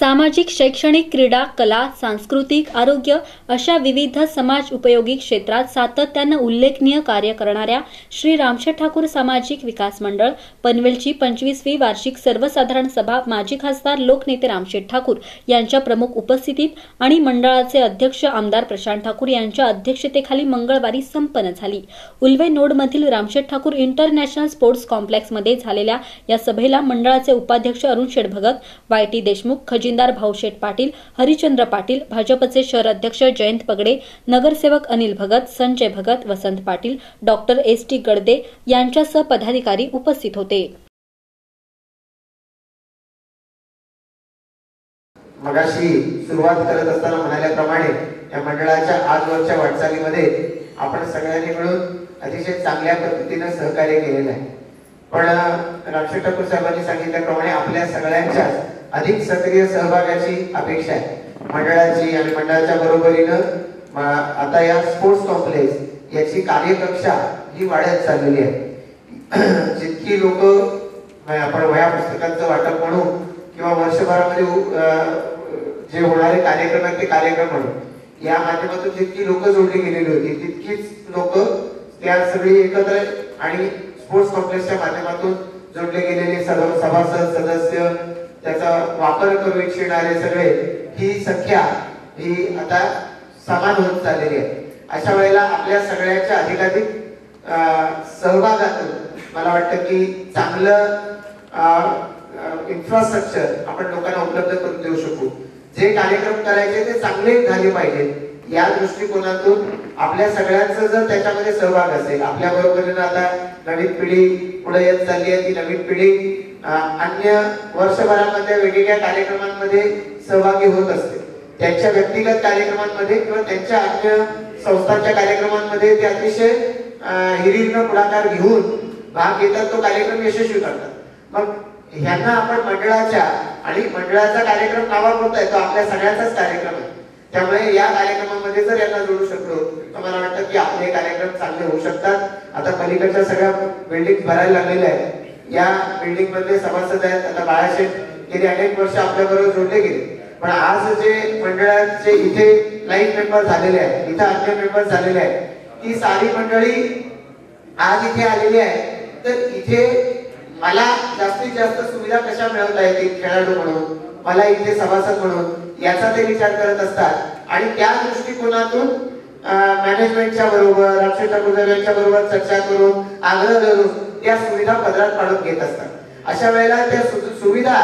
सामाजिक शैक्षणिक क्रीडा कला सांस्कृतिक आरोग्य अशा विविध समाज उपयोगी क्षेत्रात सातत्यानं उल्लेखनीय कार्य करणाऱ्या श्री रामशेठ ठाकूर सामाजिक विकास मंडळ पनवेलची पंचवीसवी वार्षिक सर्वसाधारण सभा माजी खासदार लोकनेते रामशेठ ठाकूर यांच्या प्रमुख उपस्थितीत आणि मंडळाचे अध्यक्ष आमदार प्रशांत ठाकूर यांच्या अध्यक्षतेखाली मंगळवारी संपन्न झाली. उल्वे नोडमधील रामशेठ ठाकूर इंटरनॅशनल स्पोर्ट्स कॉम्प्लेक्समध्ये झालेल्या या सभेला मंडळाचे उपाध्यक्ष अरुण शेठ भगत वाय टी देशमुख खजिनदार भाऊशेठ पाटील हरिचंद्र पाटील भाजपचे शहर अध्यक्ष जयंत पगडे नगरसेवक Anil Bhagat Sanjay Bhagat Vasant Patil doctor S T Gadade यांच्यासह पदाधिकारी उपस्थित होते. मगाशी सुरुवात करत असताना म्हणाल्याप्रमाणे या मंडळाच्या आजवरच्या वाटचालीमध्ये आपण सगळ्यांनी मिळून अतिशय चांगल्या पद्धतीनं सहकार्य केलेलं आहे. पण रामशेठ ठाकूर साहेबांनी सांगितल्याप्रमाणे आपल्या सगळ्यांच्याच अधिक सक्रिय सहभागाची अपेक्षा आहे. मंडळाची आणि मंडळाच्या बरोबरीनं आता या स्पोर्ट्स कॉम्प्लेक्स याची कार्यकक्षा ही वाढत चाललेली आहे. जितकी लोक आपण वया पुस्तकांचं वाटप म्हणून किंवा वर्षभरामध्ये जे होणारे कार्यक्रम आहेत ते कार्यक्रम म्हणून या माध्यमातून जितकी लोक जोडली गेलेली होती तितकीच लोक त्या सगळी एकत्र आणि स्पोर्ट्स कॉम्प्लेक्सच्या माध्यमातून जोडले गेलेले सभासद सदस्य त्याचा वापर करू इच्छिणारे सगळे ही संख्या ही आता समान होत चाललेली आहे. अशा वेळेला आपल्या सगळ्यांच्या अधिकाधिक सहभागातून मला वाटतं की चांगलं इन्फ्रास्ट्रक्चर आपण लोकांना उपलब्ध करून देऊ शकू. जे कार्यक्रम करायचे ते चांगले झाले पाहिजेत या दृष्टिकोनातून आपल्या सगळ्यांचं जर त्याच्यामध्ये सहभाग असेल आपल्या बरोबरीनं आता नवीन पिढी पुढे येत चालली आहे ती नवीन पिढी अन्य वर्षभरामध्ये वेगवेगळ्या कार्यक्रमांमध्ये सहभागी होत असते. त्यांच्या व्यक्तिगत कार्यक्रमांमध्ये किंवा त्यांच्या अन्य संस्थांच्या कार्यक्रमांमध्ये ते अतिशय हिरीनं पुढाकार घेऊन भाग घेतात तो कार्यक्रम यशस्वी करतात. मग ह्यांना आपण मंडळाच्या आणि मंडळाचा कार्यक्रम नावापुरता आहे तो आपल्या सगळ्यांचाच कार्यक्रम आहे. त्यामुळे या कार्यक्रमामध्ये जर यांना जोडू शकलो तर मला वाटतं की आपले कार्यक्रम चांगले होऊ शकतात. आता पलीकडच्या सगळ्या बिल्डिंग भरायला लागलेल्या आहेत. या बिल्डिंग मधले सभासद आहेत. आता बाळाशेठ गेली अनेक वर्ष आपल्या बरोबर जोडले गेले. पण आज जे मंडळाचे इथे लाईन मेंबर झालेले आहेत इथे अन्य मेंबर झालेले आहेत ती सारी मंडळी आज इथे आलेली आहे. तर इथे मला जास्तीत जास्त सुविधा कशा मिळवता येतील खेळाडू म्हणून मला इथे सभासद म्हणून याचा ते विचार करत असतात. आणि त्या दृष्टिकोनातून मॅनेजमेंटच्या बरोबर अक्षय ठाकूर यांच्या बरोबर चर्चा करून आग्रह धरून त्या सुविधा पदरात पाडून घेत असतात. अशा वेळेला त्या सुविधा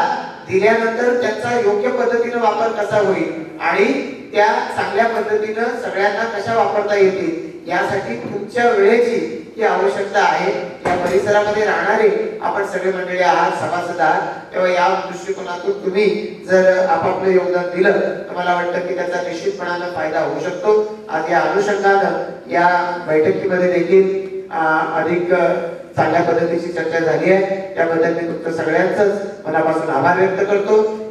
दिल्यानंतर त्यांचा योग्य पद्धतीने वापर कसा होईल आणि त्या चांगल्या पद्धतीनं सगळ्यांना कशा वापरता येतील यासाठी तुमच्या वेळेची ही आवश्यकता आहे. या परिसरामध्ये राहणारे आपण सगळे मंडळी आहात सभासद आहात तेव्हा या दृष्टिकोनातून तुम्ही जर आपापलं योगदान दिलं तर मला वाटतं की त्याचा निश्चितपणानं फायदा होऊ शकतो. आज या अनुषंगानं या बैठकीमध्ये देखील अधिक चांगल्या पद्धतीची चर्चा झाली आहे. त्याबद्दल मी तुमचं सगळ्यांच मनापासून आभार व्यक्त करतो.